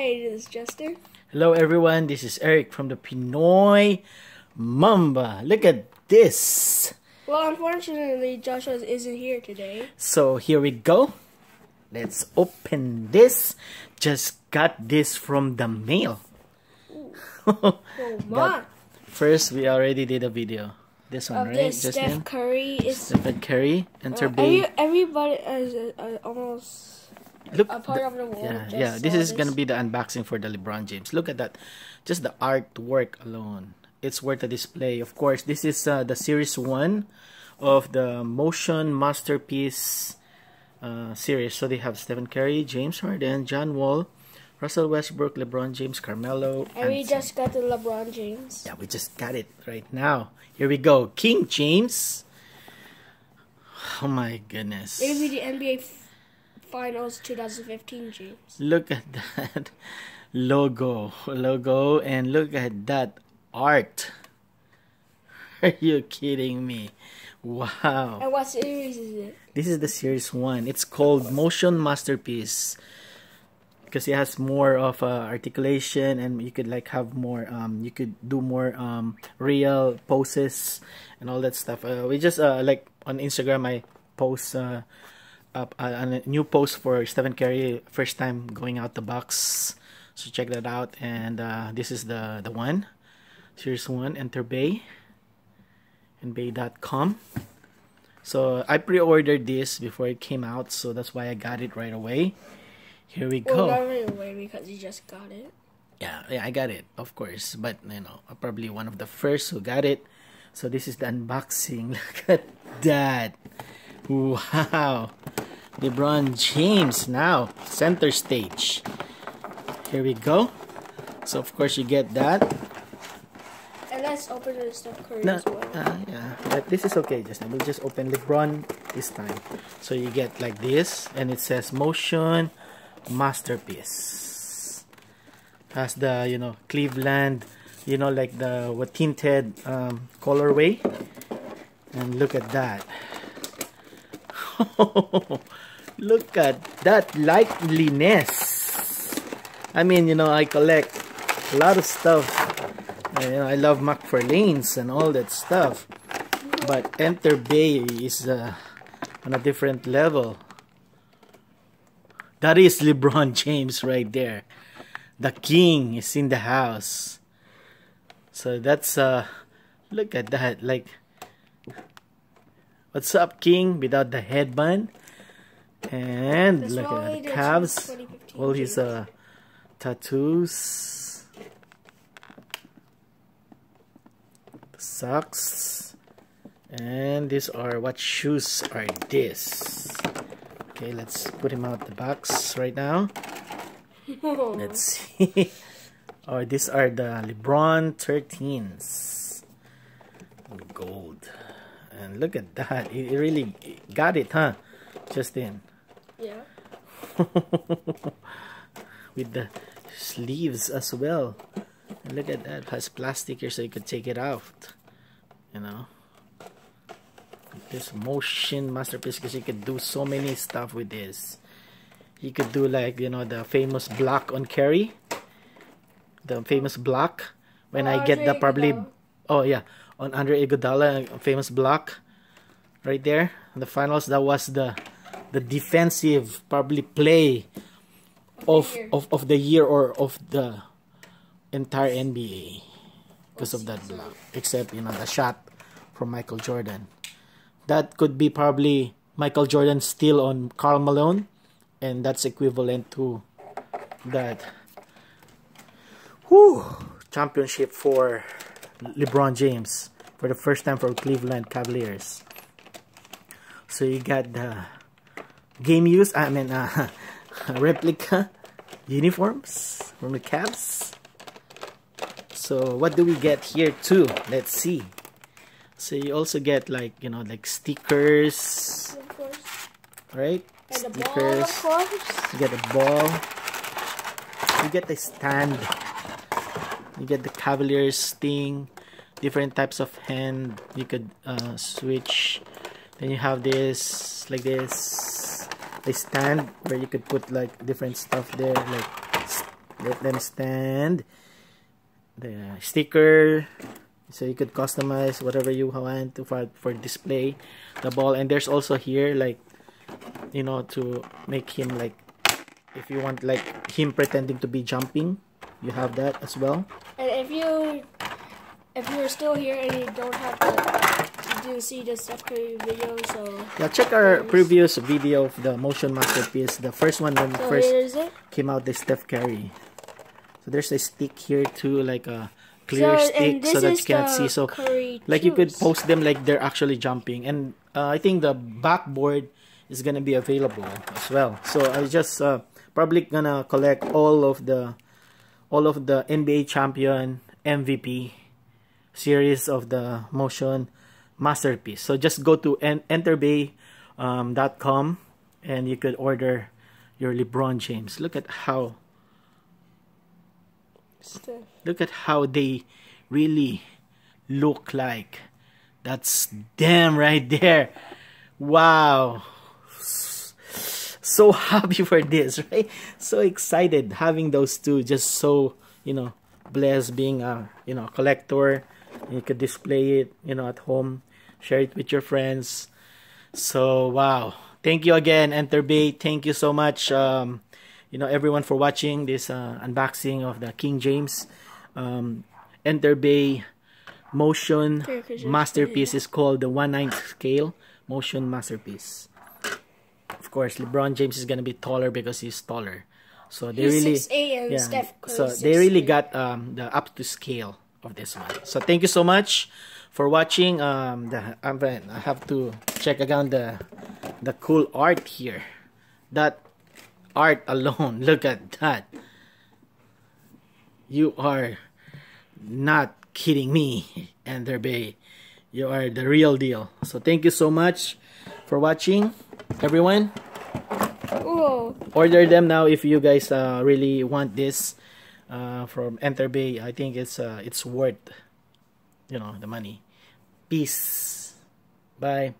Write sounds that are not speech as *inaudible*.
Hi, this is Jester. Hello everyone, this is Eric from the Pinoy Mamba. Look at this. Well, unfortunately, Joshua isn't here today. So here we go. Let's open this. Just got this from the mail. *laughs* Oh my! First, we already did a video. This one, Of right? this? Steph Curry is. Stephen Curry and Uh, every, everybody is uh, almost Look, a part the- of the world. yeah, yeah. This is gonna be the unboxing for the LeBron James. Look at that, just the artwork alone. It's worth a display. Of course, this is uh, the series one of the Motion Masterpiece uh, series. So they have Stephen Curry, James Harden, John Wall, Russell Westbrook, LeBron James, Carmelo. And we just got the LeBron James. yeah, we just got it right now. Here we go, King James. Oh my goodness! It'll be the NBA Finals 2015 James. Look at that logo, logo, and look at that art. *laughs* Are you kidding me? Wow. And what series is it? This is the series one. It's called Motion Masterpiece because it has more of uh, articulation and you could like have more um you could do more um real poses and all that stuff. Uh, we just uh like on Instagram I post uh up a, a new post for Stephen Curry first time going out the box. So check that out and uh this is the the one series one Enterbay and bay.com so I pre-ordered this before it came out, so that's why I got it right away. Here we Well, go. not right away because you just got it. Yeah, yeah, I got it, of course. But you know, I'm probably one of the first who got it. So this is the unboxing. *laughs* Look at that! Wow, LeBron James now center stage. Here we go. So of course you get that. And let's open the Steph Curry No, as well. uh, yeah, but this is okay. Just now. we'll just open LeBron this time. So you get like this, and it says Motion Masterpiece. Has the you know Cleveland, you know like the what tinted um, colorway, and look at that. *laughs* look at that likeliness. I mean, you know, I collect a lot of stuff uh, you know, I love McFarlane's and all that stuff. But Enterbay is uh, on a different level. That is LeBron *laughs* James right there. The king is in the house. So that's uh look at that like What's up King without the headband? And That's look at the calves. All his uh tattoos. socks. And these are what shoes are this? Okay let's put him out the box right now. *laughs* Let's see. *laughs* Oh these are the lebron 13s gold. And look at that. It really got it huh? Just justin yeah. *laughs* with the sleeves as well. And look at that it has plastic here so you could take it out you know? This motion masterpiece because you could do so many stuff with this. You could do like you know the famous block on Curry the famous block. When Oh, I get the probably Iguodala. oh yeah. On Andre Iguodala famous block. Right there. In the finals that was the the defensive probably play of of, of the year or of the entire NBA because of that block except you know the shot from Michael Jordan. That could be probably Michael Jordan still on Karl Malone and that's equivalent to that. Whew, championship for LeBron James for the first time for Cleveland Cavaliers. So you got the game use I mean uh, *laughs* replica uniforms from the Cavs so what do we get here too? Let's see. So you also get like you know like stickers Of course. right? And the ball, of course. you get a ball. You get the stand. You get the Cavaliers thing. Different types of hand you could uh, switch. Then you have this like this the stand where you could put like different stuff there like let them stand. The sticker so you could customize whatever you want to for, for display the ball. And there's also here like you know to make him like if you want like him pretending to be jumping you have that as well if you're still here and you don't have to you do see the Steph Curry video, so. Yeah check our previous video of the motion masterpiece. The first one when so first came out the Steph Curry. So there's a stick here too like a clear So, stick so that you can't see. So Curry like you could post them like they're actually jumping. And uh, i think the backboard is gonna be available as well. So i just uh, probably gonna collect all of the all of the nba champion mvp series of the motion masterpiece. So just go to en- enterbay.com um, com and you could order your lebron james. Look at how Steph. look at how they really look like. That's them right there. Wow. So *laughs* happy for this right? So excited having those two just so you know blessed being a you know collector you could display it you know at home share it with your friends. So wow. Thank you again Enterbay. Thank you so much um you know everyone for watching this uh, unboxing of the king james um Enterbay motion Here, 'cause it's masterpiece. Is called the 1 9 scale motion masterpiece. Of course lebron james is gonna be taller because he's taller. So they He's really yeah. So they really got um the up to scale of this one so thank you so much for watching. Um the I'm, i have to check again the the cool art here. That art alone *laughs* look at that. You are not kidding me *laughs* Enterbay you are the real deal. So thank you so much for watching everyone. Whoa. order them now if you guys uh, really want this uh, from Enterbay I think it's uh, it's worth you know the money. Peace. Bye